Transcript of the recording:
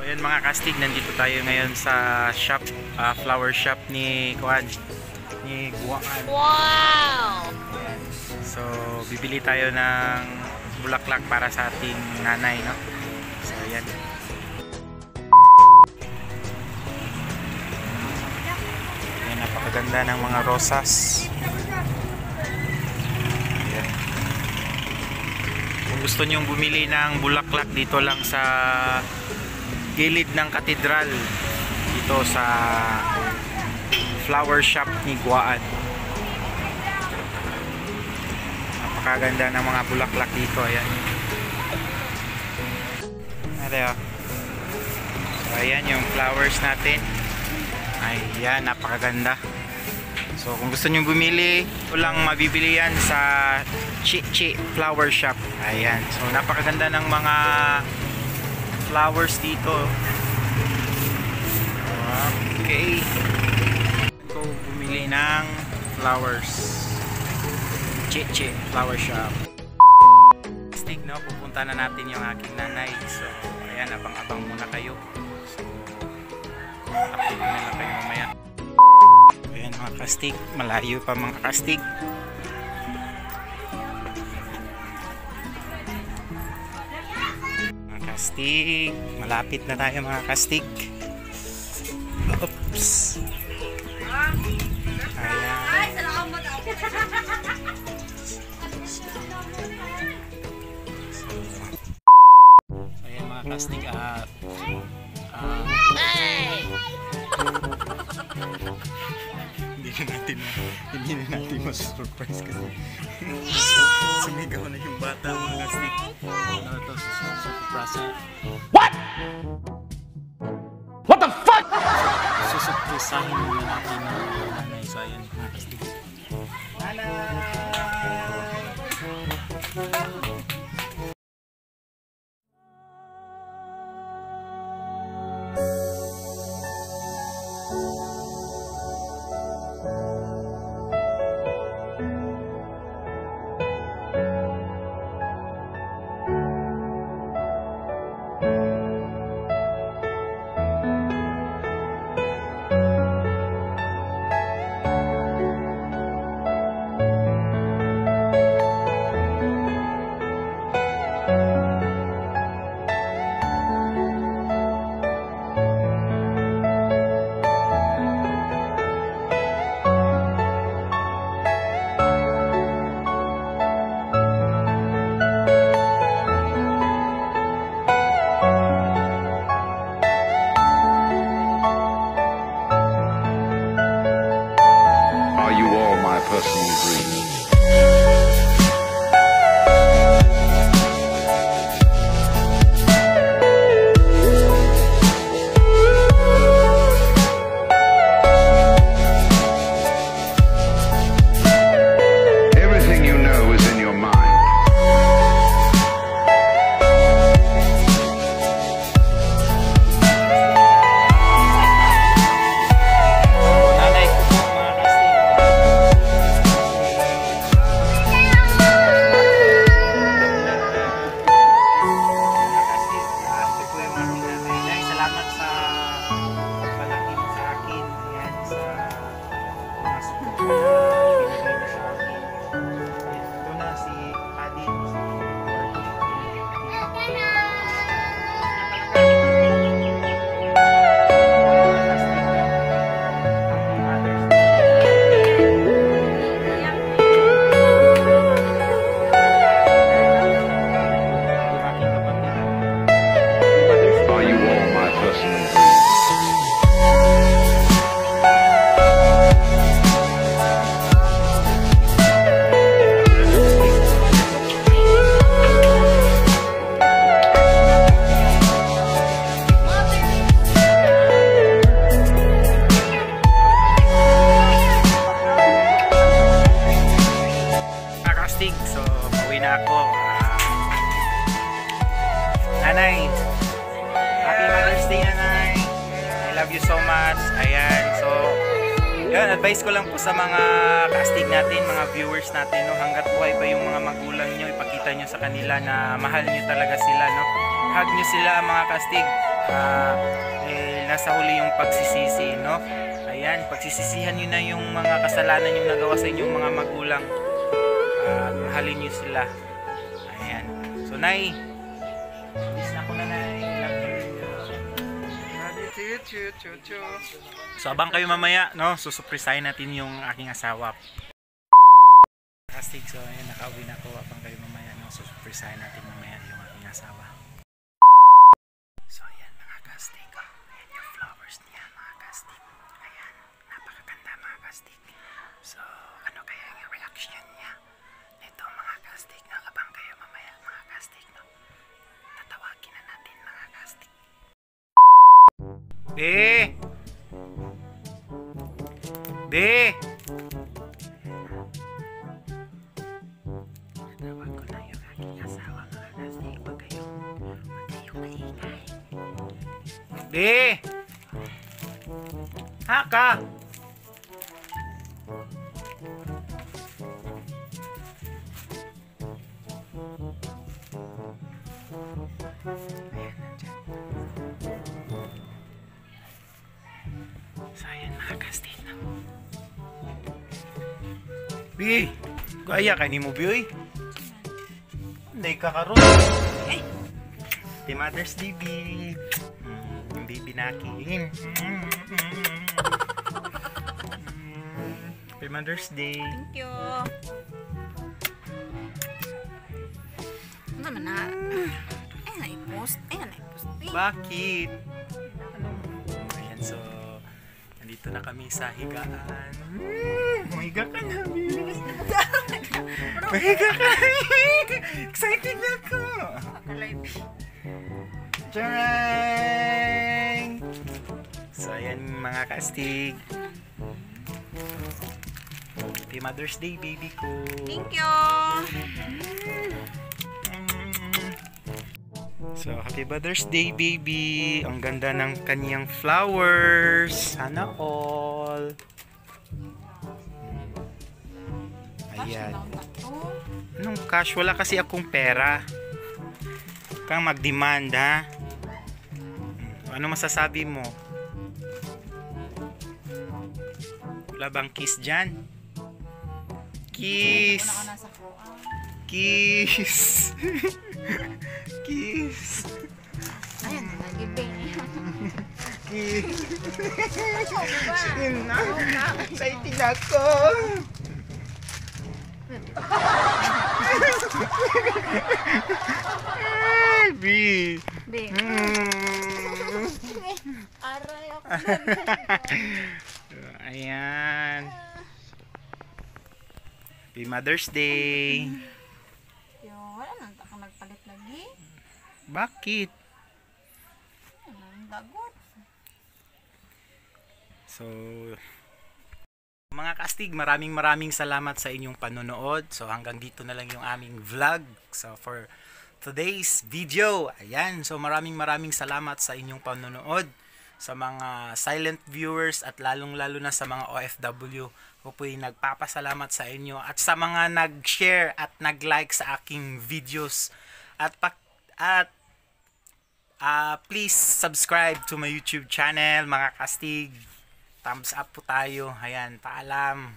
Ayan mga kastig, nandito tayo ngayon sa shop, ah, flower shop ni Kuan, ni Guaan. Wow! Ayan. So, bibili tayo ng bulaklak para sa ating nanay, no? So, ayan. Ayan, napakaganda ng mga rosas. Ayan. Kung gusto nyong bumili ng bulaklak dito lang sa gilid ng katedral dito sa flower shop ni Guaan. Napakaganda ng mga bulaklak dito. Ayan. Ayan. So, ayan yung flowers natin. Ayan, napakaganda. So, kung gusto nyo bumili, lang mabibili yan sa Chi Chi Flower Shop. Ayan. So, napakaganda ng mga flowers dito. Okay. Ko bumili ng flowers. Chi Flower Shop. Stick, no? Pupunta na natin yung aking nanay. So, ayan, abang-abang muna kayo. So, update na lang kayo mamaya. Ayan mga kastig, malayo pa mga kastig. Kastig, malapit na tayo mga kastig. Oops. Ayan. Ayan mga kastig, ah, ah, Hey! hindi na natin hindi na natin mas-surprise kasi sumigaw na yung bata mga kastig. Susurpresa. What? What the fuck? Susurpresahin muna natin ng nanay. So ayan mga my personal dreams? Love you so much. Ayan, so, yun, advice ko lang po sa mga casting natin, mga viewers natin, no, hanggat buhay pa yung mga magulang nyo, ipakita nyo sa kanila na mahal nyo talaga sila, no. Hug nyo sila, mga casting. Ah, eh, nasa huli yung pagsisisi, no? Ayan, pagsisisihan nyo na yung mga kasalanan yung nagawa sa inyong mga magulang. At mahalin nyo sila. Ayan. So, Nay, So, abang kayo mamaya, no? Susupresahin natin yung aking asawa. Kastig, so ayan, nakauwi na ako. Abang kayo mamaya, no? Susupresahin natin mamaya yung aking asawa. So, ayan, mga kastig. Oh. Ayan flowers niya, mga kastig. Ayan, napakaganda, mga kastig. So, ano kaya yung reaction niya? Ito, mga kastig, no? Be! Be! Tawag ko na yung aking asawa mga kasi huwag kayong, huwag kayong maingay. Haka! Bi! Gaya ka ni mo, Bi, oy. Hindi ka karon. Eh! Happy Mother's Day, Bi. Mm, yung baby nakin. Mm, Happy Mother's Day. Thank you. Ano naman na? Ay, na-post. Ay, na-post. Bakit? Ayan, so, nandito na kami sa higaan. Mm, mahiga ka na, Bi. Mahiga ka. Excited na ako. Tcharam! So, ayan mga kastig. Happy Mother's Day, baby ko. Thank you. So, happy Mother's Day, baby. Ang ganda ng kanyang flowers. Sana all. Ayan. Anong cash? Wala kasi akong pera. Kang mag-demand, ha? Ano masasabi mo? Wala bang kiss dyan? Kiss! Kiss! Kiss! Ayan, nag-ibig. Kiss! Sige na! Excited ako! Ay, B! Big. Mm. Aray ako. Ayan. Happy Mother's Day. Bakit? Dagot. So, mga kastig, maraming maraming salamat sa inyong panonood. So, hanggang dito na lang yung aming vlog. So, for today's video, ayan. So, maraming maraming salamat sa inyong panonood. Sa mga silent viewers at lalong-lalo na sa mga OFW. Ko po'y nagpapasalamat sa inyo. At sa mga nag-share at nag-like sa aking videos. At, pak at ah please subscribe to my YouTube channel, mga kastig thumbs up po tayo. Ayan, paalam.